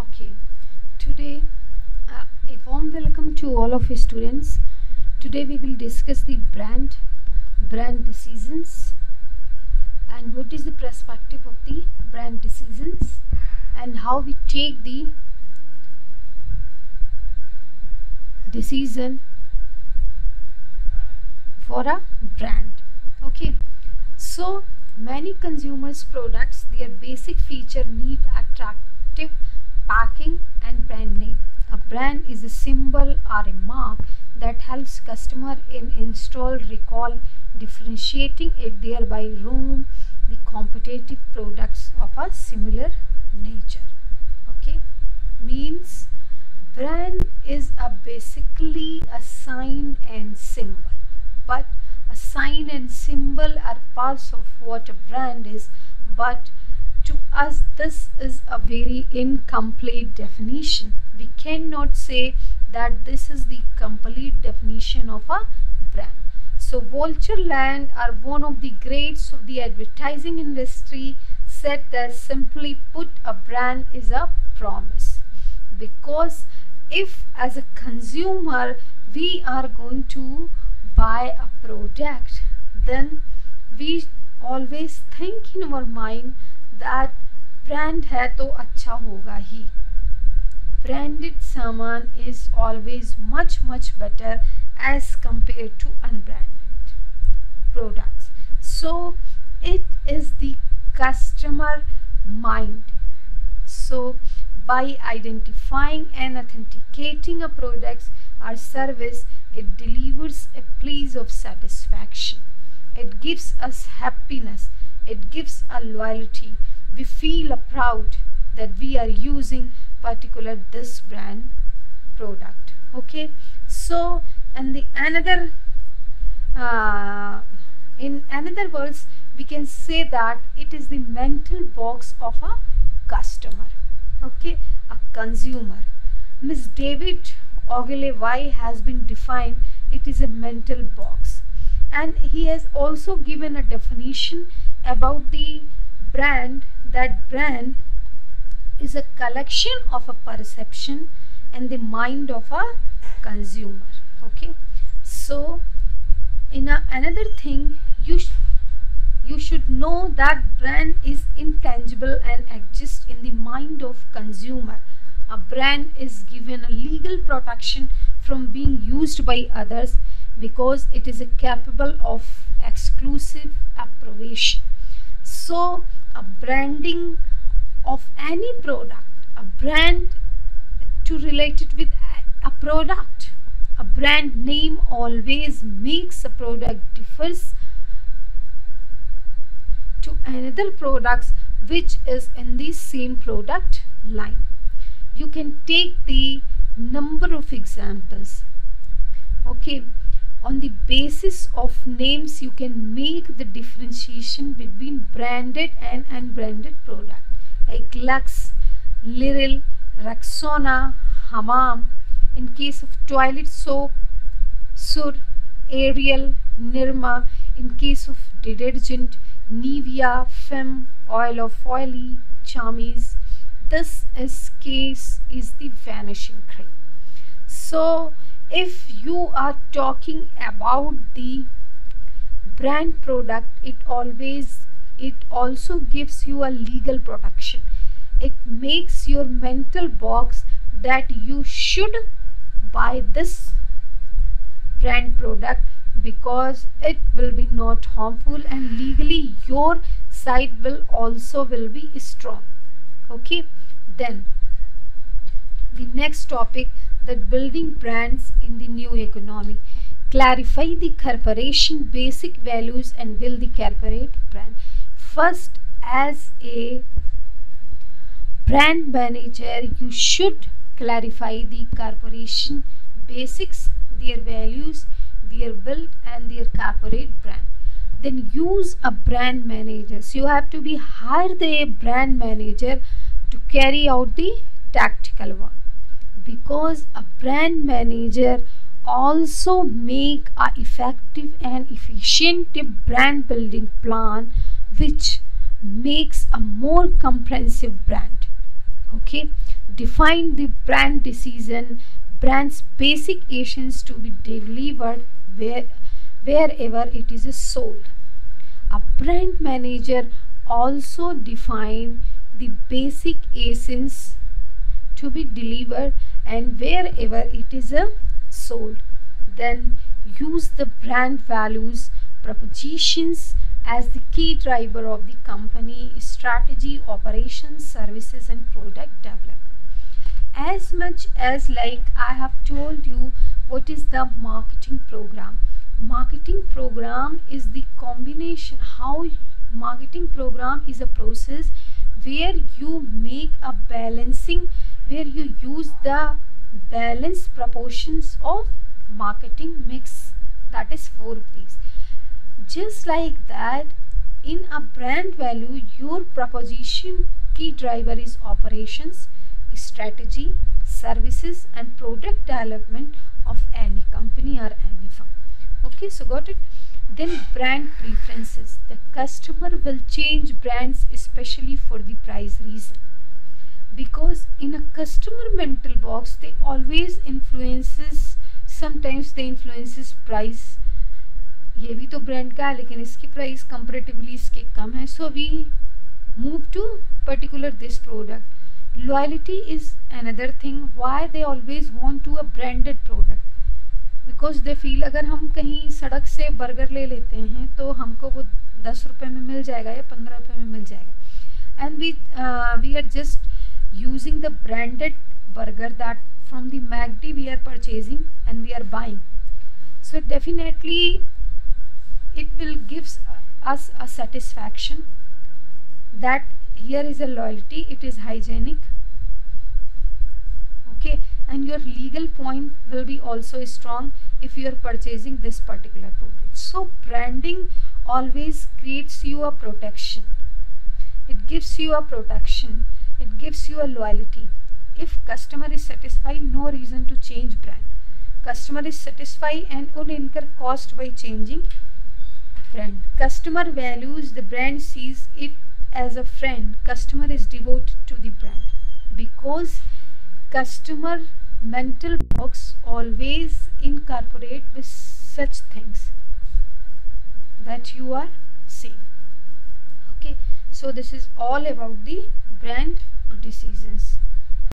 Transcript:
Okay, today uh, a warm welcome to all of you students. Today we will discuss the brand, brand decisions, and what is the perspective of the brand decisions, and how we take the decision for a brand. Okay, so many consumers products their basic feature need attractive packing and brand name. A brand is a symbol or a mark that helps customer in install recall differentiating it thereby roam the competitive products of a similar nature. Okay? Means brand is a basically a sign and symbol. But a sign and symbol are parts of what a brand is but to us this is a very incomplete definition. We cannot say that this is the complete definition of a brand. So Walter Landor one of the greats of the advertising industry said that simply put a brand is a promise. Because if as a consumer we are going to buy a product then we always think in our mind that brand है तो अच्छा होगा ही branded saman is always much much better as compared to unbranded products so it is the customer mind so by identifying and authenticating a product or service it delivers a place of satisfaction. It gives us happiness. It gives a loyalty. We feel proud that we are using particular this brand product. Okay. So, and the another, uh, in another words, we can say that it is the mental box of a customer. Okay, a consumer. Miss David Ogilvy has been defined it is a mental box and he has also given a definition about the brand. That brand is a collection of a perception and the mind of a consumer. Okay? So in a, another thing you sh you should know that brand is intangible and exists in the mind of consumer. A brand is given a legal protection from being used by others because it is capable of exclusive approbation. So, a branding of any product, a brand to relate it with a product, a brand name always makes a product differs to another products which is in the same product line. You can take the number of examples. Okay on the basis of names you can make the differentiation between branded and unbranded product like Lux, Liril, Rexona, Hamam. In case of toilet soap, Sur, Ariel, Nirma. In case of detergent, Nivea, Fem, Oil of Olay, Charmis, this is case is the vanishing cream. So if you are talking about the brand product it always it also gives you a legal protection. It makes your mental box that you should buy this brand product because it will be not harmful and legally your side will also will be strong. Okay? Then the next topic that building brands in the new economy. Clarify the corporation basic values and build the corporate brand. First as a brand manager you should clarify the corporation basics their values their build and their corporate brand. Then use a brand manager. So you have to be hire the brand manager to carry out the tactical one because a brand manager also make a effective and efficient brand building plan which makes a more comprehensive brand. Okay? Define the brand decision brand's basic essence to be delivered where, wherever it is sold. A brand manager also define the basic essence to be delivered and wherever it is uh, sold. Then use the brand values propositions as the key driver of the company strategy operations services and product development. As much as like i have told you what is the marketing program? Marketing program is the combination how marketing program is a process where you make a balancing where you use the balanced proportions of marketing mix. That is four P's just like that in a brand value your proposition key driver is operations strategy services and product development of any company or any firm. Okay so got it? Then brand preferences. The customer will change brands especially for the price reason because in a customer mental box, they always influences, sometimes they influences price. ये भी तो brand का है, लेकिन इसकी price comparatively इसके कम है। So we move to particular this product loyalty is another thing why they always want to a branded product because they feel अगर हम कहीं सड़क से बर्गर ले लेते हैं तो हमको वो दस रुपये में मिल जाएगा या पंद्रह रुपये में मिल जाएगा। And we we are just using the branded burger that from the MACD we are purchasing and we are buying. So definitely it will gives us a satisfaction that here is a loyalty, it is hygienic okay and your legal point will be also strong if you are purchasing this particular product. So branding always creates you a protection. It gives you a protection it gives you a loyalty. If customer is satisfied no reason to change brand. Customer is satisfied and will incur cost by changing brand. Customer values the brand sees it as a friend. Customer is devoted to the brand. Because customer mental box always incorporate with such things that you are seeing. Okay so this is all about the brand decisions